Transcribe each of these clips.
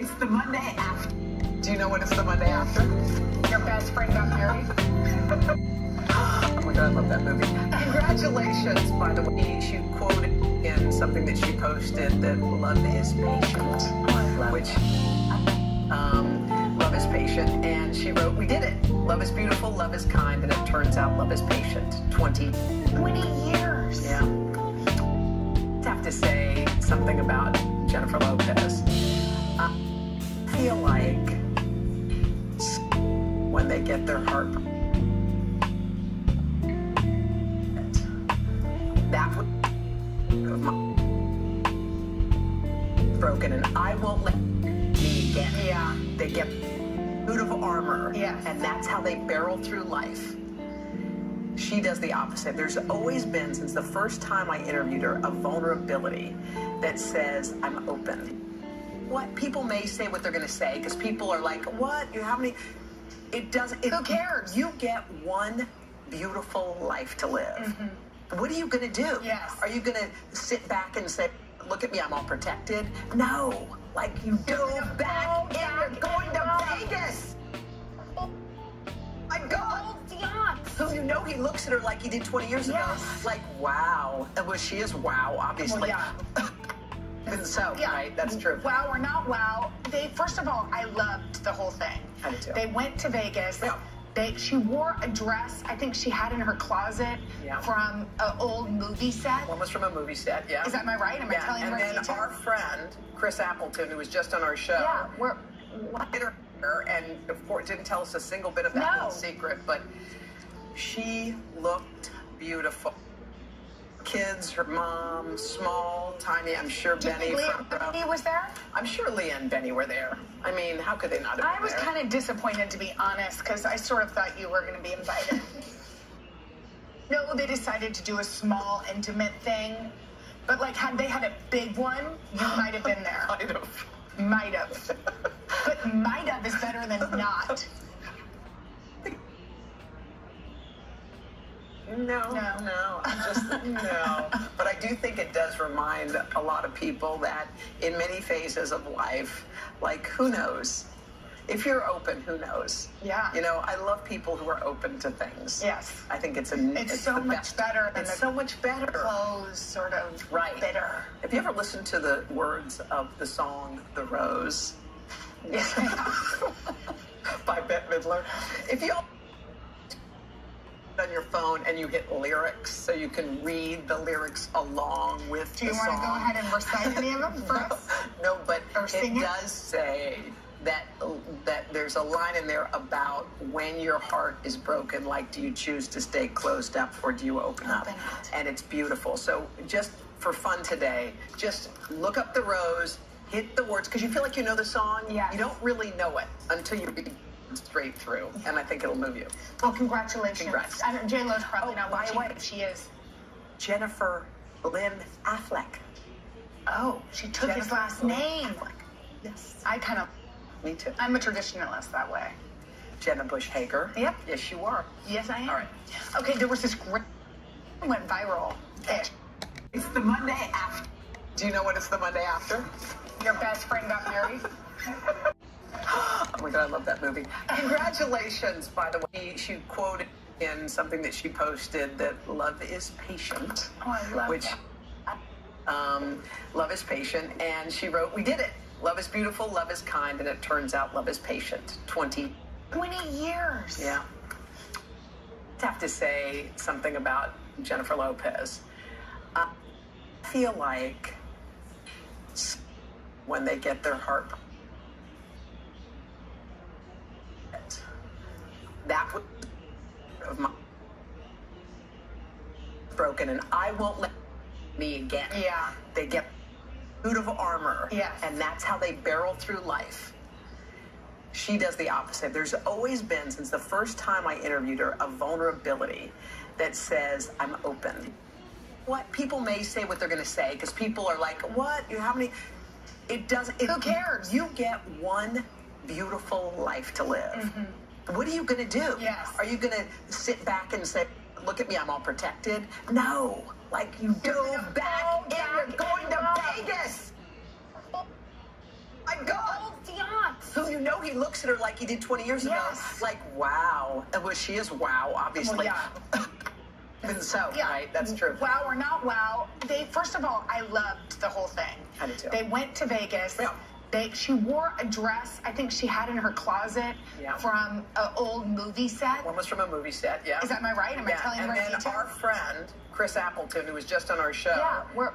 It's the Monday after. Do you know what it's the Monday after? Your best friend got married? Oh my god, I love that movie. Congratulations, by the way. She quoted in something that she posted that love is patient. which um, love is patient. And she wrote, We did it. Love is beautiful, love is kind, and it turns out love is patient. 20. 20 years. Yeah. I have to say something about Jennifer Lopez. I feel like when they get their heart that would broken and I won't let me get Yeah. they get boot of armor Yes. and that's how they barrel through life she does the opposite. There's always been, since the first time I interviewed her, a vulnerability that says, I'm open. What people may say what they're going to say, because people are like, what? You how many? It doesn't. It, Who cares? You get one beautiful life to live. What are you going to do? Mm-hmm. Yes. Are you going to sit back and say, look at me, I'm all protected? No. Like you dove back in, you're going to Vegas. My God. So you know he looks at her like he did 20 years ago. Like, wow. And well, she is wow, obviously. Well, Even so, Yeah. right? That's true. Wow or not wow. They first of all, I loved the whole thing. I did too. They went to Vegas. Yeah. They, she wore a dress I think she had in her closet Yeah. from an old movie set. One was from a movie set, yeah. Is that my right? Am I telling and the right then details? our friend, Chris Appleton, who was just on our show, Yeah. Where, what? and of course didn't tell us a single bit of that No. little secret, but she looked beautiful. Kids, her mom, small, tiny. I'm sure you Benny. Leah from- uh, Benny was there? I'm sure Leah and Benny were there. I mean, how could they not have I was there? kind of disappointed, to be honest, because I sort of thought you were going to be invited. no, they decided to do a small, intimate thing. But, like, had they had a big one, you might have been there. Kind have. Might have. But might have is better than not. No, No. no, just no. But I do think it does remind a lot of people that in many phases of life, like who knows? If you're open, who knows? Yeah. You know, I love people who are open to things. Yes. I think it's a. It's so much best. better than It's the so much better. Clothes, sort of Right. bitter. Have you ever listened to the words of the song "The Rose" Yes. by Bette Midler? If you on your phone and you hit lyrics, so you can read the lyrics along with Do you want to go ahead and recite any of them for us? No, but it it? does say that that there's a line in there about when your heart is broken, like do you choose to stay closed up or do you open, up? It. And it's beautiful. So just for fun today, just look up the rose, hit the words because you feel like you know the song. Yes. You don't really know it until you straight through, and I think it'll move you. Well, congratulations. Congrats. I don't, J-Lo's probably Oh, not by the watching, way. she is. Jennifer Lynn Affleck. Oh, she took his last name. Affleck. Yes. I kind of, Me too. I'm a traditionalist that way. Jenna Bush Hager. Yep. Yes, you are. Yes, I am. All right. Okay, there was this great went viral. Ish. It's the Monday after. Do you know what it's the Monday after? Your best friend got married. Oh my god, I love that movie. Congratulations, by the way. She quoted in something that she posted that love is patient. Oh, I love which um, love is patient, and she wrote, "We did it. Love is beautiful, love is kind, and it turns out love is patient." Twenty. 20 years. Yeah. I have to say something about Jennifer Lopez. I feel like when they get their heart that would of my broken and I won't let me again. Yeah. They get boot of armor. Yeah. And that's how they barrel through life. She does the opposite. There's always been, since the first time I interviewed her, a vulnerability that says, I'm open. What people may say what they're going to say, because people are like, what? You How many? It doesn't. It, Who cares? You get one beautiful life to live. Mm-hmm. What are you going to do? Yes. Are you going to sit back and say, look at me, I'm all protected? No. Like you dove back in, you're going to Vegas. Oh My God. Oh, you know he looks at her like he did 20 years ago. Yes. Like, wow. And well, she is wow, obviously. Well, yeah. Even so, Yeah. right? That's true. Wow or not wow. They first of all, I loved the whole thing. I did too. They went to Vegas. Yeah. They she wore a dress. I think she had in her closet Yeah. from an old movie set. One was from a movie set, yeah. Is that my right? Am I yeah. telling and the right then details? our friend, Chris Appleton, who was just on our show, Yeah. We're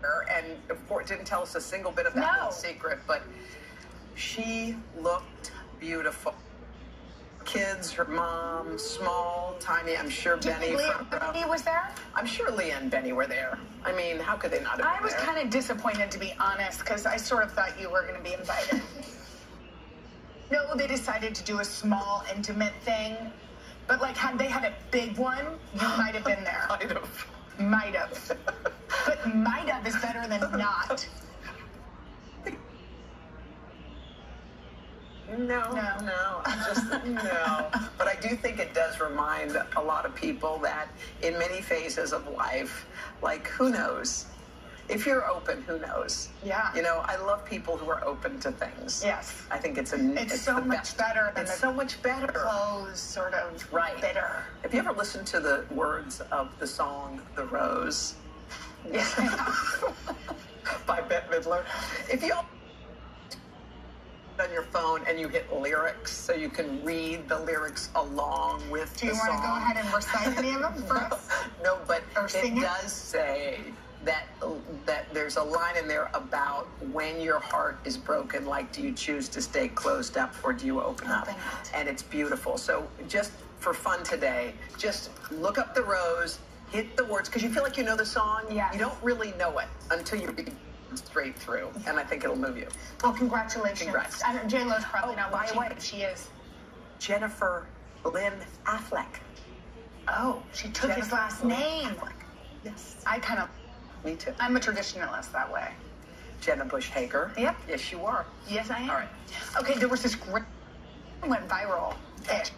her and of course didn't tell us a single bit of that No. little secret, but she looked beautiful. Kids, her mom, small, tiny. I'm sure you Benny. think Leah from- Benny was there? I'm sure Leah and Benny were there. I mean, how could they not have I was kind of disappointed to be honest because I sort of thought you were going to be invited. no, they decided to do a small, intimate thing, but like had they had a big one, you might have been there. Kind have. Might have. But might have is better than not. No, No. no, just no. But I do think it does remind a lot of people that in many phases of life, like who knows? If you're open, who knows? Yeah. You know, I love people who are open to things. Yes. I think it's a. It's, so the much best. better than It's so much better. closed sort of Right. bitter. Have you ever listened to the words of the song "The Rose" Yes. by Bette Midler? If you on your phone and you hit lyrics, so you can read the lyrics along with Do you want to go ahead and recite any of them for us? No, but Or it it? does say that that there's a line in there about when your heart is broken, like do you choose to stay closed up or do you open, oh, up? It. And it's beautiful. So just for fun today, just look up the rose, hit the words because you feel like you know the song. Yes. You don't really know it until you read straight through, and I think it'll move you. Well, congratulations. Congrats. I don't, J Lo's probably Oh, not by the watching, way- but she is. Jennifer Lynn Affleck. Oh, she took his last Lynn name. Affleck. Yes. I kind of, Me too. I'm a traditionalist that way. Jenna Bush Hager. Yep. Yes, you are. Yes, I am. All right. Okay, there was this great went viral. Ish.